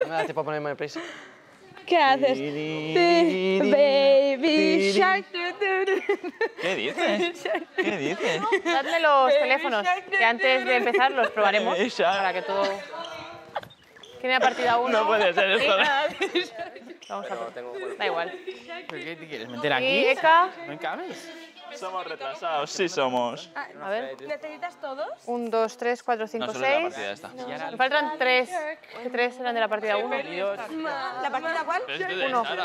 No me da tiempo a ponerme prisa. ¿Qué haces? Baby shark. ¿Qué dices? ¿Qué dices? Dadme los teléfonos, que antes de empezar los probaremos para que todo... ¿Quién era partida 1? No puede ser esto. Vamos a. Da igual. ¿Pero qué te quieres meter aquí? Eka, ¿No cabes? Somos retrasados, sí somos. a ver. ¿Necesitas todos? 1, 2, 3, 4, 5, No, solo de la 6. partida esta. Me faltan 3. Que 3 eran de la partida 1. ¿La partida cuál? De Sara.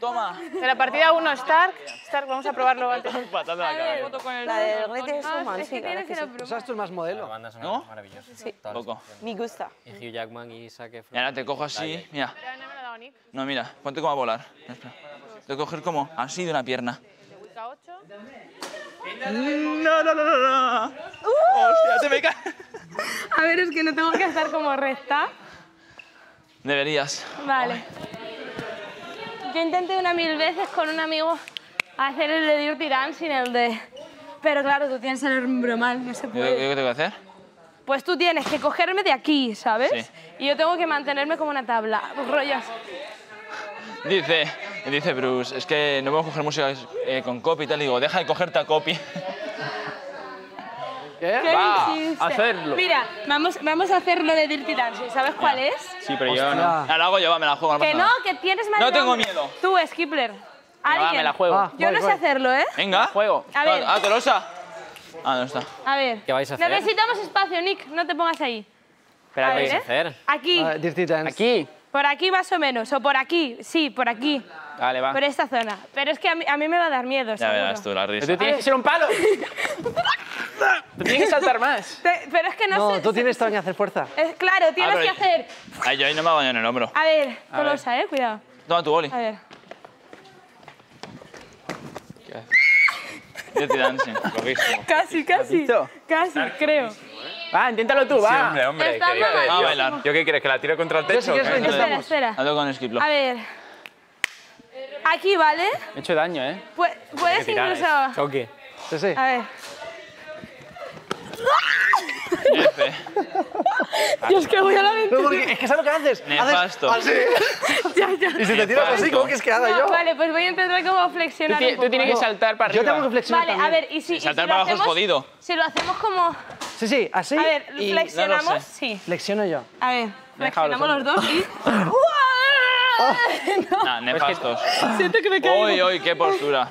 Toma. De la partida 1, Stark. Stark, vamos a probarlo antes. La cabeza. La del Greatest Showman, es que sí, tienes que que sí. ¿Tú sabes tú más modelo? ¿No? es maravillosa. Sí. Canciones. Me gusta. Y Hugh Jackman y Zac Efron. Y ahora te cojo así, mira. No mira, ponte como a volar. Espera. Te coger como así de una pierna. Busca 8. No, no, no, no, no. Hostia, se me cae. A ver, es que no tengo que estar como recta. Deberías. Vale. Yo intenté una mil veces con un amigo hacer el de Dirty Dancing, el de... Pero claro, tú tienes el hombro mal, no se ¿Yo, puede. yo qué tengo que hacer? Pues tú tienes que cogerme de aquí, ¿sabes? Sí. Y yo tengo que mantenerme como una tabla. Rollos. Dice, dice Bruce, es que no podemos coger música eh, con copy y tal. Y digo, deja de cogerte a copy. ¿Qué? ¿Qué Va, hiciste? hacerlo. Mira, vamos, vamos a hacer lo de Dirty Dancing. ¿Sabes cuál es? Sí, pero yo no. Ah, Ya lo hago yo, va, me la juego. No Que no, nada. que tienes mal No tengo nombre. miedo. Tú, Skipler. Va, Alguien. me la juego. Ah. Yo Voy, no sé voy. hacerlo, ¿eh? Venga. Juego. A ver. Ah, Tolosa. Ah, no está. A ver. ¿Qué vais a hacer? Necesitamos espacio, Nick. No te pongas ahí. Espera, A ¿qué ver, vais a ¿eh? hacer? Aquí. ah, Dirty Dance. Aquí. Por aquí más o menos. O por aquí. Sí, por aquí. Vale, va. Por esta zona. Pero es que a mí, a mí me va a dar miedo, Ya seguro. verás tú la Pero risa. tú tienes que ser un palo. tú tienes que saltar más. Te- pero es que no, No, sé. tú tienes que hacer fuerza. es- claro, tienes pero- que hacer. Ay, yo ahí no me baño en el hombro. A ver, Tolosa, eh, cuidado. Toma tu boli. A ver. Dirty Dancing. Loquísimo. Casi, casi. visto? Casi, creo. Va, inténtalo tú, va. hombre, hombre. Mal. Vamos a bailar. ¿Yo qué quieres? ¿Que la tire contra el Yo sí techo? que lo Espera, intentamos. espera. Hazlo con Skiplo. A ver. Aquí, ¿vale? Me he hecho daño, ¿eh? Pu- Puedes incluso. A Choque. Sí, sí. ver. F. Dios, que voy a la No, porque es que ¿sabes lo que haces? Nefasto. Haces así. Ya, ya. Y si te tiras así, ¿cómo quieres que haga No, yo? vale, pues voy a intentar como flexionar. un tú tienes que saltar para Yo arriba. tengo que flexionar Vale, a ver, y si. y Saltar para abajo es jodido. Si lo hacemos como. Sí, sí, así. A ver, y flexionamos. no sé. Sí. flexiono yo. A ver, flexionamos los dos y. Nah, nefastos. Siento que me caigo. Uy, uy, qué postura.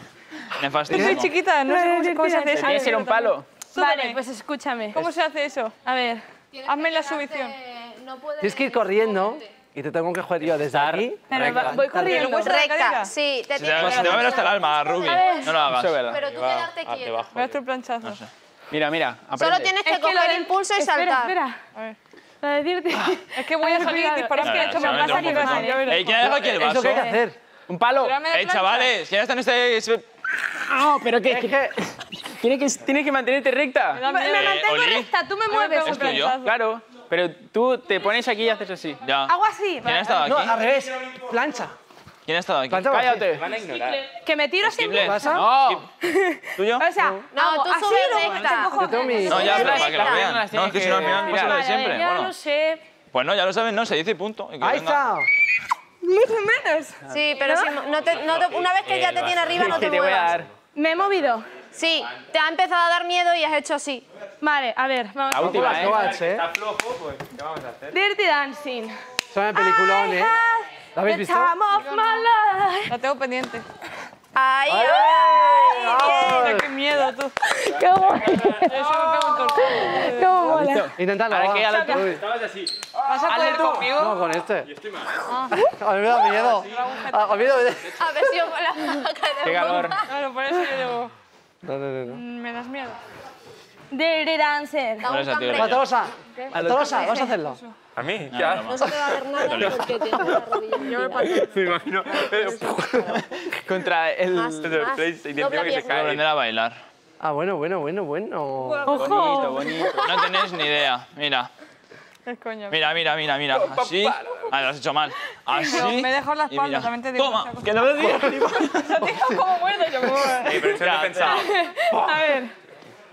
Nefastísimo. chiquita, no sé cómo, cómo se hace eso. Tienes que ser un palo. Vale, pues escúchame. ¿Cómo se hace eso? A ver. Hazme la subición. Tienes que ir corriendo y te tengo que jugar yo desde aquí. Pero va- voy corriendo. Recta, sí, te Se te, se te va a ver hasta el alma, Ruby. No lo hagas. Pero tú quedarte quieto. Voy a hacer un planchazo. Mira, mira, aprende. Solo tienes que Es que coger del- impulso y espera, saltar. Espera, A ver. Lo de decirte. Es que voy a salir disparando. Vale, que he hecho se me fácil poquito. que mal, Ey, ¿quién ha dejado aquí el Es vaso? que hay que hacer. Un palo. Ey, chavales, ¿quién está en este...? No, pero que, Es que tienes que tienes que mantenerte recta. Me, me mantengo Oli. recta, tú me mueves. ¿Es tuyo? Claro, pero tú te pones aquí y haces así. Ya. Hago así. ¿Quién ha estado No, aquí? al revés. Plancha. ¿Quién ha estado aquí? Cállate. Que me tiro sin. Skipler. ¿Pasa? No. ¿Tuyo? O sea, No, tú así, subes recta. Yo tengo mi- No, ya, pero para que lo Recta. vean. No, es que si no tienes pasa lo de siempre. Ya lo sé. pues no, ya lo saben, no, se dice y punto. Y que Ahí venga. está. Mucho menos. Sí, pero si no te- no te- una vez que ya te tiene arriba no te te voy a muevas. dar. Me he movido. Sí, te ha empezado a dar miedo y has hecho así. Vale, a ver, vamos. La última, Las ¿eh? coats, ¿eh? Dirty Dancing. Son el peliculón, ¿eh? ¿Lo habéis visto? time of my life. La tengo pendiente. Ahí, ahí, Mira, qué miedo, tú. Qué bueno. Eso me pego un tortazo. Cómo mola. Inténtalo. Ahora que ya lo tú. Uy, ¿Vas a poder conmigo? No, con este. A mí me da miedo. A a mí me da miedo. A ver si yo con la de Qué calor. Claro, por eso yo No, no, no. no. mm, me das miedo. Dirty Dancer. Por eso, tío, cambio. Va, Tolosa. Tolosa, vamos a hacerlo. ¿A mí? No, Ya. no, No se te va a ver nada porque tienes la rodilla. Me imagino. Contra el... Más, El más. Doble intentó que se cae. aprender a bailar. Ah, bueno, bueno, bueno, bueno. Bonito, bonito. No tenéis ni idea. Mira, Es coña. mira, mira, mira, mira. Así. Ah, lo has hecho mal. Así. me he dejado la y espalda, también te digo. Toma, que no me digas. ¿Cómo muerdo yo? Ey, pero eso no he pensado. A ver.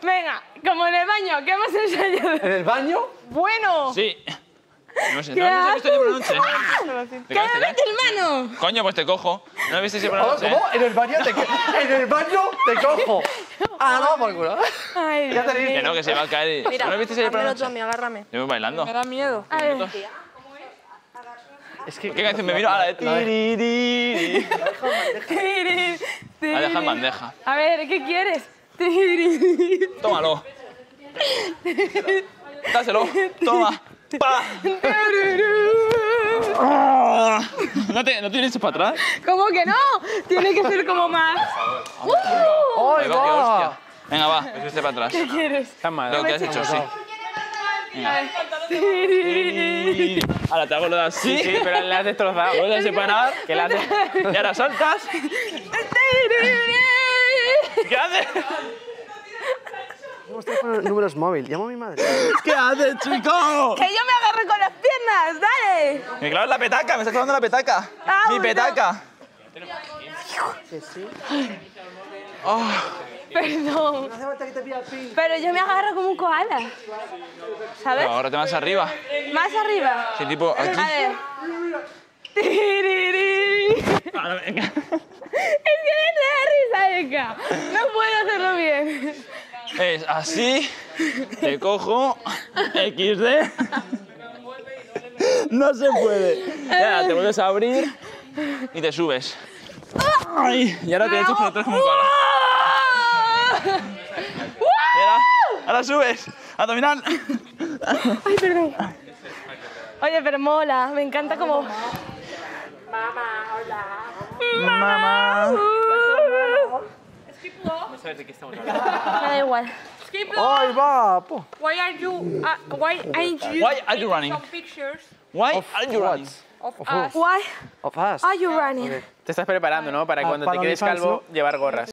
Venga, como en el baño, que hemos ensayado. ¿En el baño? Bueno. Sí. No sé, ¿Qué ¿no has visto ayer por la noche? ¿Te ¡Que quedaste me ya? mete el mano! Coño, pues te cojo. ¿No has visto ayer por la ¿Cómo? noche? ¿Cómo? En el baño te, co- en el baño te cojo. Ah, no, por culo. Ay, Ya Dios te. Que no, que se va a caer. Mira, ¿No lo viste ayer por la noche? mí, agárrame. Yo voy bailando. Me da miedo. A ver. Es que... ¿Qué canción me miro? A la de tiririri. La deja en bandeja. A ver, ¿qué quieres? Tómalo. Dáselo. Toma. Pa. ¿No, te, ¿No tienes para atrás? ¿Cómo que no? Tiene que ser como más. ¡Ay, Ahí va, qué va! Venga, va, este para atrás. ¿Qué quieres? Está mal. Lo que has hecho, sí. Ahora te hago lo de así. Sí, sí, pero le has destrozado. Vuelves a separar. Que le has Y ahora saltas. ¿Qué haces? No estoy con números móvil. Llamo a mi madre. ¿Qué haces, chico? ¡Que yo me agarre con las piernas! ¡Dale! Me clavas la petaca, me estás clavando la petaca. Ah, Mi petaca. Perdón. No hace falta que te pida el pin. Pero yo me agarro como un koala. ¿Sabes? Pero ahora te vas arriba. Más arriba. Sí, tipo aquí. A ver. Ahora, venga. Es que me da No puedo hacerlo bien. Es así. Te cojo. XD. No se puede. Y ahora te vuelves a abrir y te subes. Ay, y ahora te echas para atrás como ahora, ahora subes. Abdominal. Ay, perdón. Oye, pero mola. Me encanta como... Mamá. Me da igual. ¡Ay, va! po. Why are you, uh, why aren't you Why are you running? some pictures Why are you running? of Of us? Why Of us. are you running? Te estás preparando, ¿no? Para Ah, cuando para te quedes calvo, llevar gorras.